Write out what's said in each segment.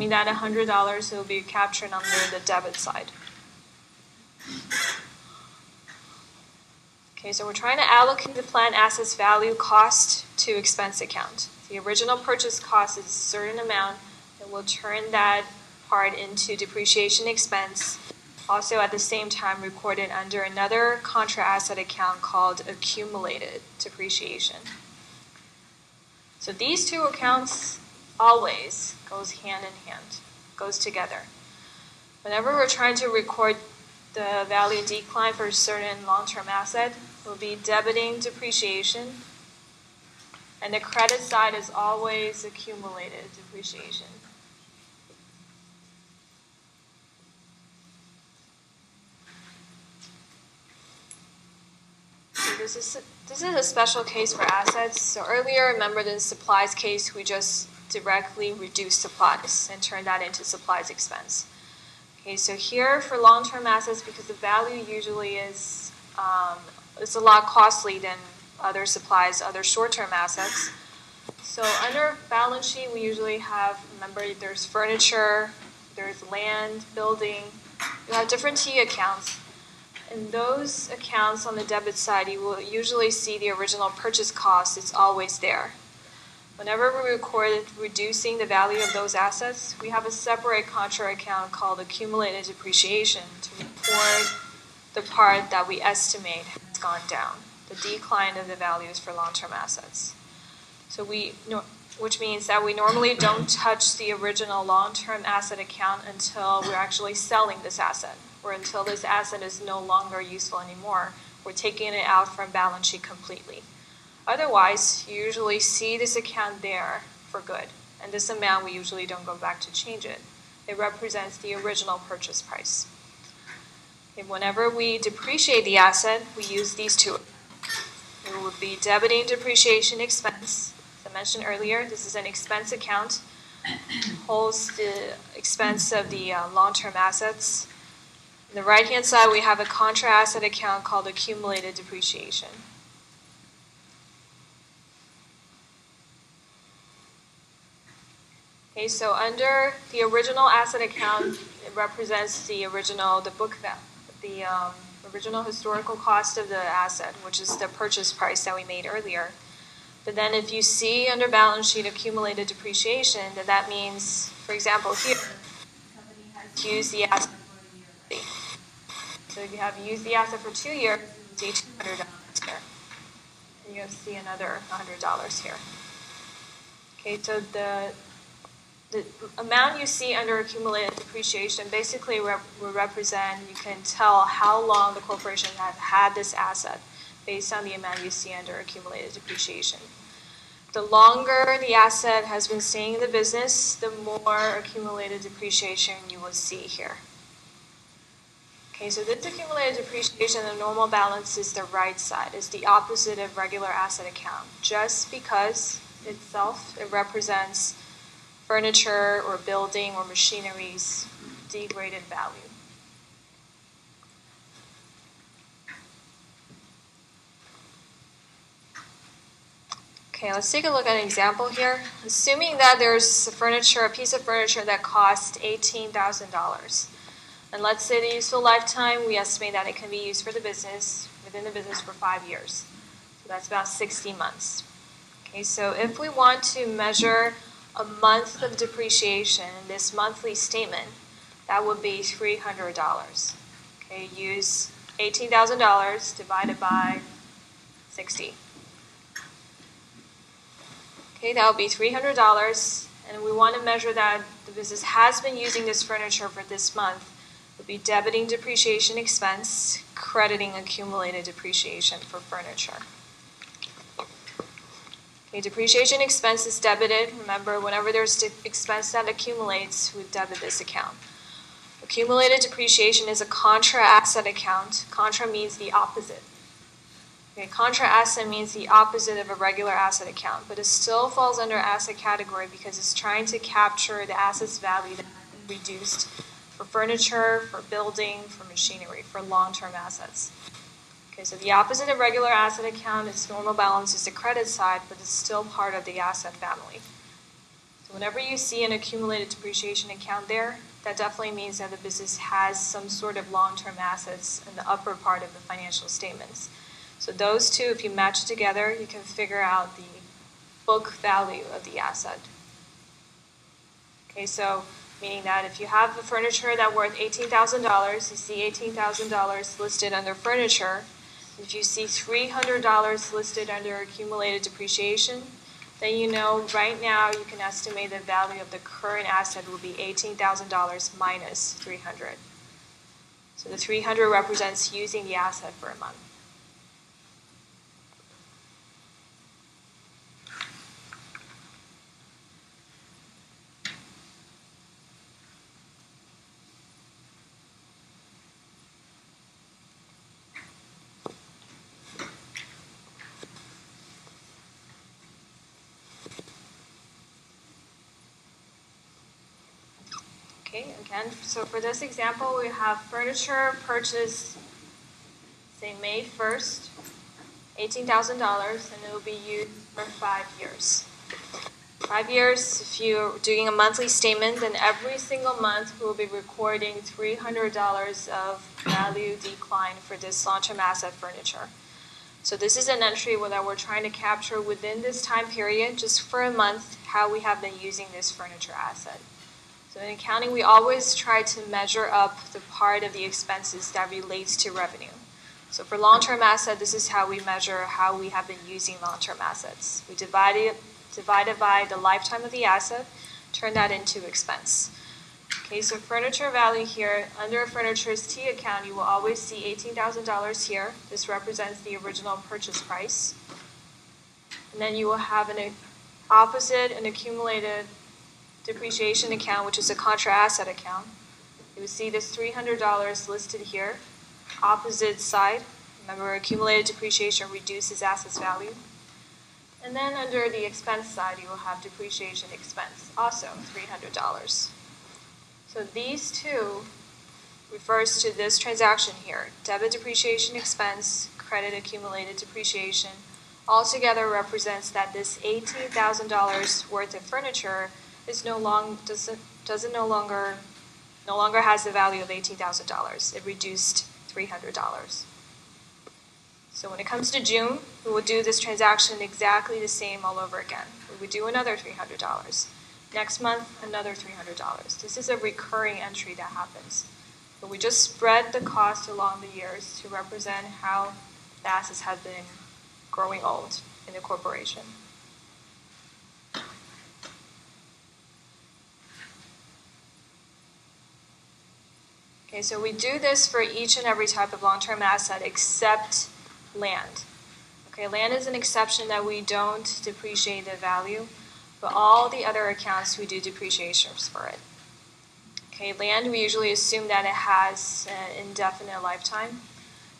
mean that $100 will be captured under the debit side. Okay, so we're trying to allocate the plan assets value cost to expense account. The original purchase cost is a certain amount, and we'll turn that part into depreciation expense. Also, at the same time, recorded under another contra asset account called accumulated depreciation. So these two accounts always goes hand in hand, goes together. Whenever we're trying to record the value decline for a certain long-term asset, we'll be debiting depreciation, and the credit side is always accumulated depreciation. This is this is a special case for assets. So earlier, remember the supplies case, we just directly reduce supplies and turn that into supplies expense. Okay, so here for long-term assets, because the value usually is um, it's a lot costly than other supplies, other short-term assets. So under balance sheet, we usually have, remember, there's furniture, there's land, building. You have different T accounts. In those accounts on the debit side, you will usually see the original purchase cost. It's always there. Whenever we record reducing the value of those assets, we have a separate contra account called accumulated depreciation to record the part that we estimate has gone down, the decline of the values for long-term assets. So we, which means that we normally don't touch the original long-term asset account until we're actually selling this asset, or until this asset is no longer useful anymore. We're taking it out from balance sheet completely. Otherwise, you usually see this account there for good, and this amount we usually don't go back to change it. It represents the original purchase price. And whenever we depreciate the asset, we use these two. It would be debiting depreciation expense. As I mentioned earlier, this is an expense account. Holds the expense of the uh, long-term assets. On the right-hand side, we have a contra asset account called accumulated depreciation. Okay, so under the original asset account, it represents the original, the book value, the um, original historical cost of the asset, which is the purchase price that we made earlier. But then if you see under balance sheet accumulated depreciation, then that means, for example, here, the company has used the asset for a year. So if you have used the asset for two years, you see $200 here. And you see another $100 here. Okay, so the the amount you see under accumulated depreciation basically will represent, you can tell how long the corporation has had this asset based on the amount you see under accumulated depreciation. The longer the asset has been staying in the business, the more accumulated depreciation you will see here. Okay, so this accumulated depreciation, the normal balance is the right side, is the opposite of regular asset account. Just because itself, it represents furniture or building or machinery's degraded value. Okay, let's take a look at an example here. Assuming that there's a furniture, a piece of furniture that costs $18,000. And let's say the useful lifetime, we estimate that it can be used for the business, within the business for five years. So that's about 60 months. Okay, so if we want to measure a month of depreciation in this monthly statement, that would be $300. Okay, use $18,000 divided by 60. Okay, that would be $300, and we want to measure that the business has been using this furniture for this month. We'll be debiting depreciation expense, crediting accumulated depreciation for furniture. Okay, depreciation expense is debited. Remember, whenever there's expense that accumulates, we debit this account. Accumulated depreciation is a contra asset account. Contra means the opposite. Okay, contra asset means the opposite of a regular asset account, but it still falls under asset category because it's trying to capture the asset's value that reduced for furniture, for building, for machinery, for long-term assets. Okay, so the opposite of regular asset account, its normal balance is the credit side, but it's still part of the asset family. So Whenever you see an accumulated depreciation account there, that definitely means that the business has some sort of long-term assets in the upper part of the financial statements. So those two, if you match together, you can figure out the book value of the asset. Okay, so meaning that if you have a furniture that worth $18,000, you see $18,000 listed under furniture. If you see $300 listed under accumulated depreciation, then you know right now you can estimate the value of the current asset will be $18,000 minus 300. So the 300 represents using the asset for a month. So for this example, we have furniture purchased, say May 1st, $18,000, and it will be used for five years. Five years, if you're doing a monthly statement, then every single month we'll be recording $300 of value decline for this long-term asset furniture. So this is an entry that we're trying to capture within this time period, just for a month, how we have been using this furniture asset. So in accounting, we always try to measure up the part of the expenses that relates to revenue. So for long-term asset, this is how we measure how we have been using long-term assets. We divide it, divide it by the lifetime of the asset, turn that into expense. Okay, so furniture value here, under a furniture's T account, you will always see $18,000 here. This represents the original purchase price. And then you will have an opposite and accumulated depreciation account, which is a contra asset account. You will see this $300 listed here. Opposite side, remember accumulated depreciation reduces assets value. And then under the expense side, you will have depreciation expense, also $300. So these two refers to this transaction here. Debit depreciation expense, credit accumulated depreciation, altogether represents that this $18,000 worth of furniture is no long doesn't doesn't no longer no longer has the value of eighteen thousand dollars. It reduced three hundred dollars. So when it comes to June, we will do this transaction exactly the same all over again. We would do another three hundred dollars. Next month, another three hundred dollars. This is a recurring entry that happens. But we just spread the cost along the years to represent how the assets have been growing old in the corporation. Okay, so we do this for each and every type of long-term asset except land. Okay, land is an exception that we don't depreciate the value, but all the other accounts we do depreciations for it. Okay, land we usually assume that it has an indefinite lifetime.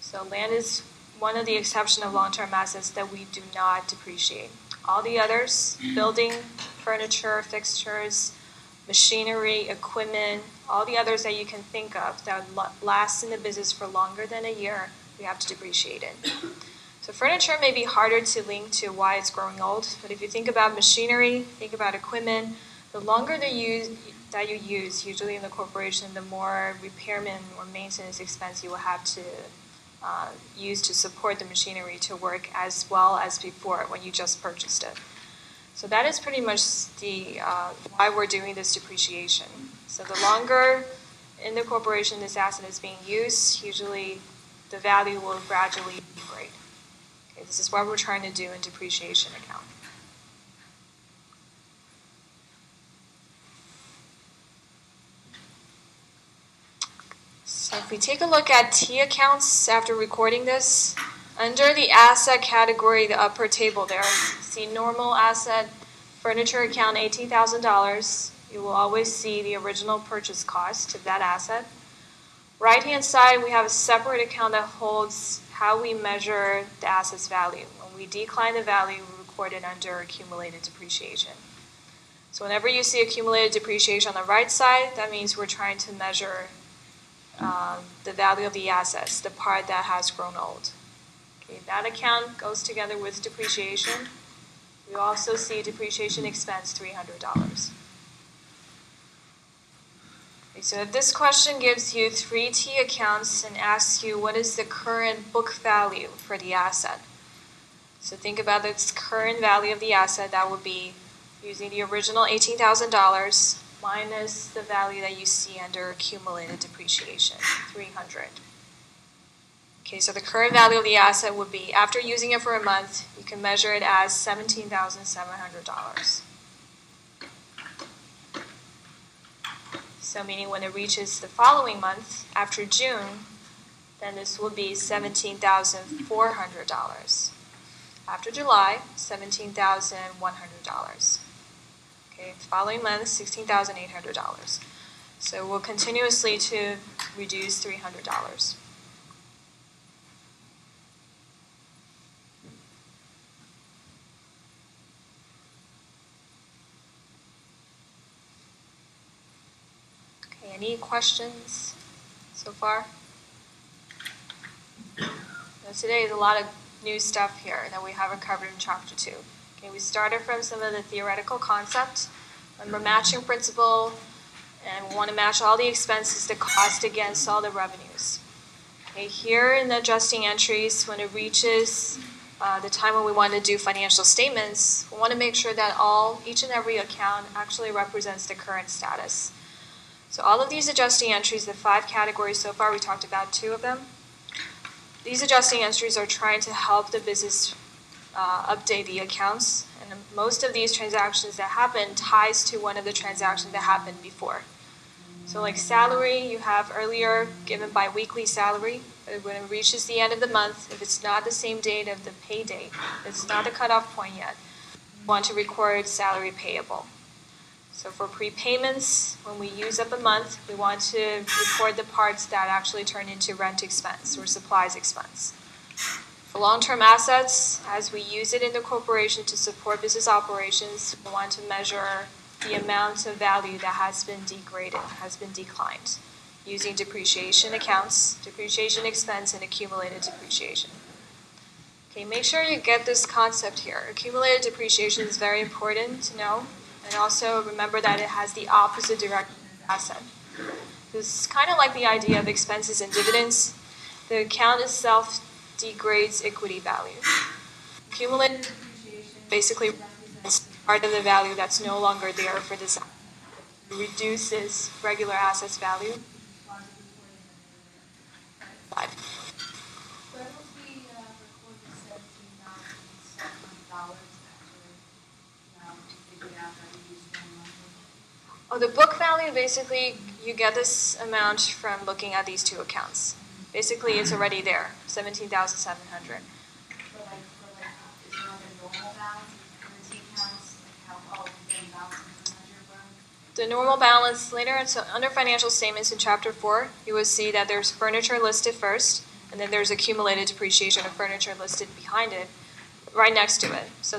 So land is one of the exception of long-term assets that we do not depreciate. All the others, building, furniture, fixtures, machinery, equipment, all the others that you can think of that last in the business for longer than a year, we have to depreciate it. So furniture may be harder to link to why it's growing old, but if you think about machinery, think about equipment, the longer the use, that you use, usually in the corporation, the more repairment or maintenance expense you will have to uh, use to support the machinery to work as well as before when you just purchased it. So that is pretty much the uh, why we're doing this depreciation. So the longer in the corporation this asset is being used, usually the value will gradually degrade. Okay, this is what we're trying to do in depreciation account. So if we take a look at T accounts after recording this, under the asset category, the upper table there, see normal asset furniture account $18,000. You will always see the original purchase cost of that asset. Right hand side, we have a separate account that holds how we measure the asset's value. When we decline the value, we record it under accumulated depreciation. So whenever you see accumulated depreciation on the right side, that means we're trying to measure um, the value of the assets, the part that has grown old. Okay, that account goes together with depreciation. You also see depreciation expense $300. So if this question gives you three T accounts and asks you what is the current book value for the asset. So think about its current value of the asset. That would be using the original $18,000 minus the value that you see under accumulated depreciation, 300. Okay, so the current value of the asset would be, after using it for a month, you can measure it as $17,700. So meaning when it reaches the following month, after June, then this will be $17,400. After July, $17,100. Okay, following month, $16,800. So we'll continuously to reduce $300. Any questions so far? Now, today is a lot of new stuff here that we haven't covered in chapter two. Okay, we started from some of the theoretical concepts. Remember matching principle, and we want to match all the expenses, the cost against all the revenues. Okay, here in the adjusting entries, when it reaches uh, the time when we want to do financial statements, we want to make sure that all, each and every account actually represents the current status. So all of these adjusting entries, the five categories so far, we talked about two of them. These adjusting entries are trying to help the business uh, update the accounts, and most of these transactions that happen ties to one of the transactions that happened before. So like salary, you have earlier given by weekly salary. When it reaches the end of the month, if it's not the same date of the pay date, it's not the cutoff point yet, want to record salary payable. So for prepayments, when we use up a month, we want to record the parts that actually turn into rent expense or supplies expense. For long-term assets, as we use it in the corporation to support business operations, we want to measure the amount of value that has been degraded, has been declined, using depreciation accounts, depreciation expense, and accumulated depreciation. Okay, make sure you get this concept here. Accumulated depreciation is very important to know, and also remember that it has the opposite direction of asset. Is kind of like the idea of expenses and dividends. The account itself degrades equity value. Depreciation basically represents part of the value that's no longer there for this reduces regular assets value. Five. Where will we uh, record the seventeen thousand seven hundred dollars actually, you know, to figure out that we used one month? Oh, the book value basically you get this amount from looking at these two accounts. Basically, it's already there, seventeen thousand seven hundred. For like, for like, is there like a normal balance in the T accounts, like how, then balance in hundred run? The normal balance later, and so under financial statements in chapter four, you will see that there's furniture listed first, and then there's accumulated depreciation of furniture listed behind it, right next to it. So